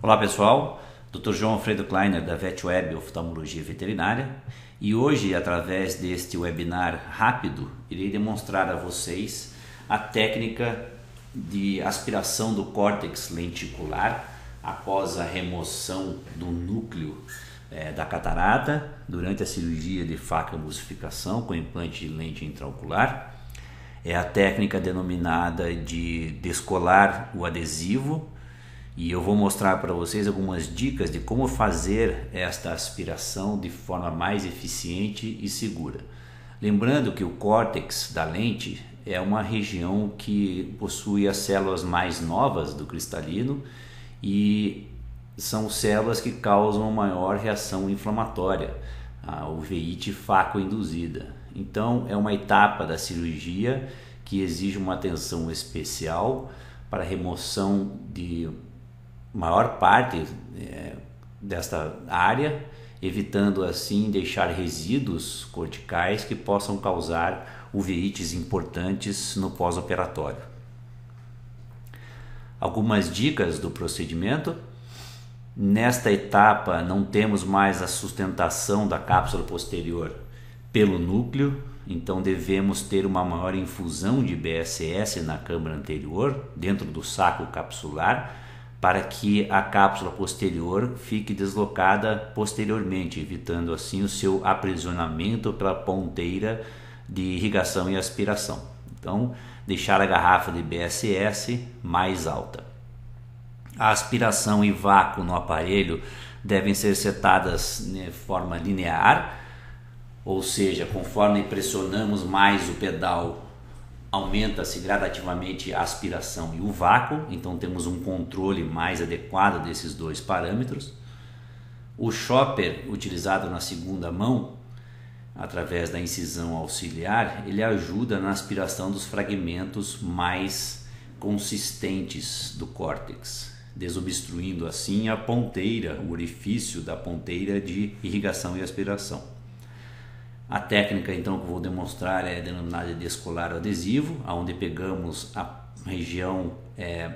Olá pessoal, Dr. João Alfredo Kleiner da VetWeb Oftalmologia Veterinária e hoje, através deste webinar rápido, irei demonstrar a vocês a técnica de aspiração do córtex lenticular após a remoção do núcleo é, da catarata durante a cirurgia de faca emulsificação com implante de lente intraocular. É a técnica denominada de descolar o adesivo e eu vou mostrar para vocês algumas dicas de como fazer esta aspiração de forma mais eficiente e segura. Lembrando que o córtex da lente é uma região que possui as células mais novas do cristalino e são células que causam maior reação inflamatória, a uveíte faco-induzida. Então, é uma etapa da cirurgia que exige uma atenção especial para remoção de maior parte é, desta área, evitando assim deixar resíduos corticais que possam causar uveites importantes no pós-operatório. Algumas dicas do procedimento. Nesta etapa não temos mais a sustentação da cápsula posterior pelo núcleo, então devemos ter uma maior infusão de BSS na câmara anterior, dentro do saco capsular, para que a cápsula posterior fique deslocada posteriormente, evitando assim o seu aprisionamento pela ponteira de irrigação e aspiração. Então, deixar a garrafa de BSS mais alta. A aspiração e vácuo no aparelho devem ser setadas de forma linear, ou seja, conforme pressionamos mais o pedal aumenta-se gradativamente a aspiração e o vácuo, então temos um controle mais adequado desses dois parâmetros. O chopper utilizado na segunda mão, através da incisão auxiliar, ele ajuda na aspiração dos fragmentos mais consistentes do córtex, desobstruindo assim a ponteira, o orifício da ponteira de irrigação e aspiração. A técnica então que eu vou demonstrar é denominada de descolar adesivo, onde pegamos a região é,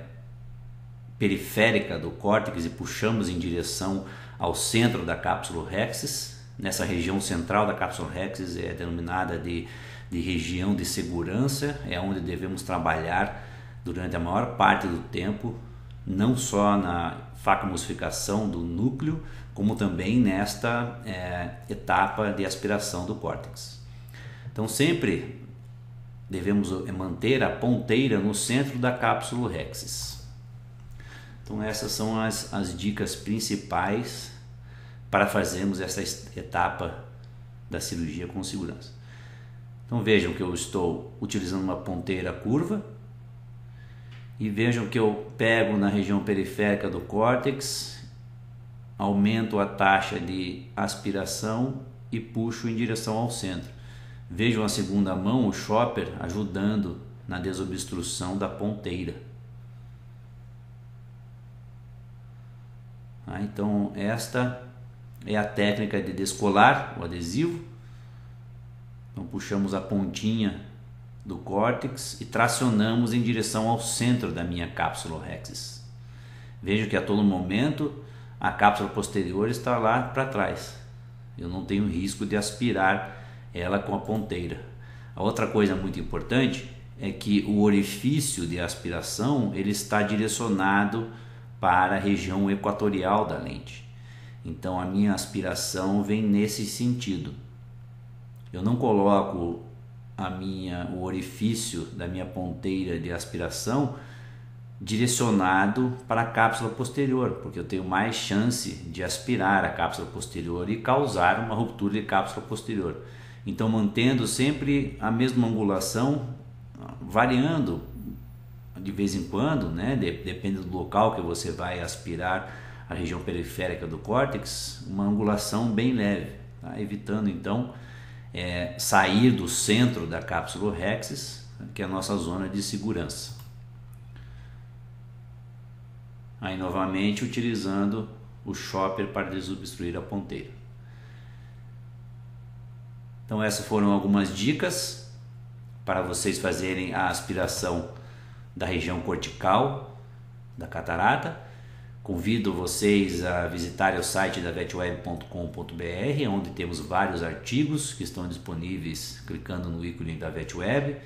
periférica do córtex e puxamos em direção ao centro da cápsula rexis. Nessa região central da cápsula rexis é denominada de, de região de segurança, é onde devemos trabalhar durante a maior parte do tempo, não só na facomosificação do núcleo, como também nesta é, etapa de aspiração do córtex. Então, sempre devemos é, manter a ponteira no centro da cápsula rexis. Então, essas são as, as dicas principais para fazermos essa etapa da cirurgia com segurança. Então, vejam que eu estou utilizando uma ponteira curva e vejam que eu pego na região periférica do córtex, aumento a taxa de aspiração e puxo em direção ao centro. Vejam a segunda mão, o chopper, ajudando na desobstrução da ponteira. Ah, então, esta é a técnica de descolar o adesivo. Então, puxamos a pontinha do córtex e tracionamos em direção ao centro da minha cápsula rexis. Vejo que a todo momento a cápsula posterior está lá para trás. Eu não tenho risco de aspirar ela com a ponteira. A outra coisa muito importante é que o orifício de aspiração ele está direcionado para a região equatorial da lente. Então a minha aspiração vem nesse sentido. Eu não coloco a minha o orifício da minha ponteira de aspiração direcionado para a cápsula posterior, porque eu tenho mais chance de aspirar a cápsula posterior e causar uma ruptura de cápsula posterior. Então, mantendo sempre a mesma angulação, variando de vez em quando, né, depende do local que você vai aspirar a região periférica do córtex, uma angulação bem leve, tá? evitando então é, sair do centro da cápsula rexis, que é a nossa zona de segurança. Aí novamente utilizando o chopper para desobstruir a ponteira. Então essas foram algumas dicas para vocês fazerem a aspiração da região cortical da catarata. Convido vocês a visitarem o site da vetweb.com.br, onde temos vários artigos que estão disponíveis clicando no ícone da VetWeb.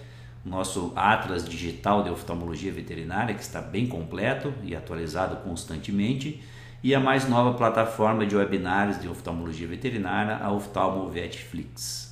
Nosso Atlas Digital de Oftalmologia Veterinária, que está bem completo e atualizado constantemente. E a mais nova plataforma de webinários de oftalmologia veterinária, a Oftalmo Vetflix.